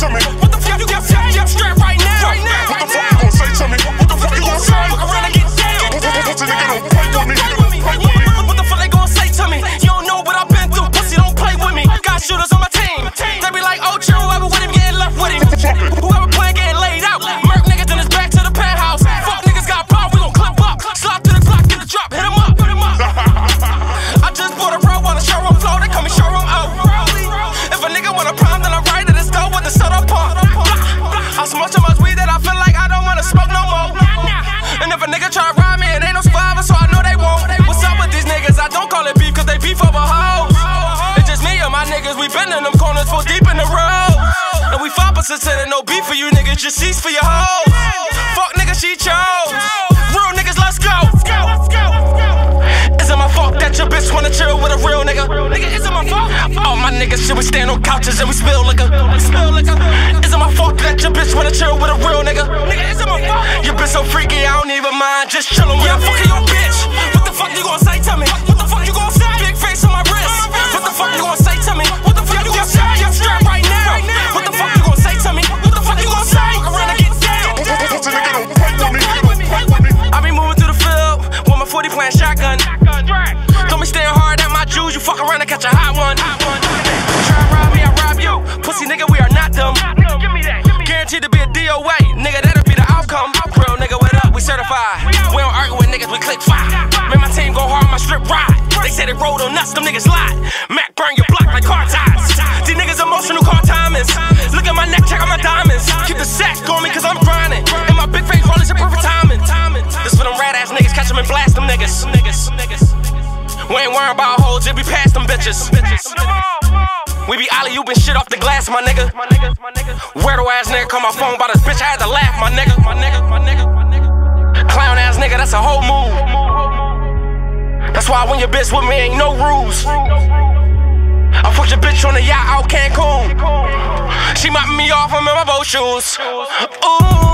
to me. nigga try to rob me, it ain't no survivor, so I know they won't. What's up with these niggas? I don't call it beef, cause they beef over hoes. It's just me and my niggas, we been in them corners, full deep in the road. And we 5% said no beef for you niggas, just cease for your hoes. Fuck niggas, she chose. Real niggas, let's go. Isn't my fault that your bitch wanna chill with a real nigga? Isn't my fault? All my niggas shit, we stand on couches and we spill liquor. Is it my fault that your bitch wanna chill with a real nigga? Is it my fault? Your bitch so freaky, I don't mind just chillin' with yeah, a fucking your bitch. What the fuck you gon' say to me? What the fuck you gon' say? Big face on my wrist. What the fuck you gon' say to me? What the fuck you gon' say? I'm strapped right now. What the fuck you gon' say to me? What the fuck you gon' say? Fuck around and get down. I be moving through the field with my 40 playing shotgun. Don't be staying hard at my Jews, you fuck around and catch a hot one. Try rob me, I rob you. Pussy nigga, we are not dumb. Guaranteed to be a DOA, nigga, that'll be the outcome. We certified. We don't argue with niggas, we click five. Man, my team go hard my strip ride. They say they rolled on nuts, them niggas lied. Mac burn your block like car ties. These niggas emotional car timings. Look at my neck, check out my diamonds. Keep the sack on me, cause I'm grinding. And my big face rolling shit perfect timing. This for them rat ass niggas, catch them and blast them niggas. We ain't worrying about hoes, it be past them bitches. We be alley ooping shit off the glass, my nigga. Weirdo ass nigga call my phone about this bitch, I had to laugh, my nigga. My nigga, my nigga. Nigga, that's a whole move. That's why when your bitch with me ain't no rules. I fucked your bitch on the yacht out Cancun. She mopping me off, I'm in my boat shoes. Ooh,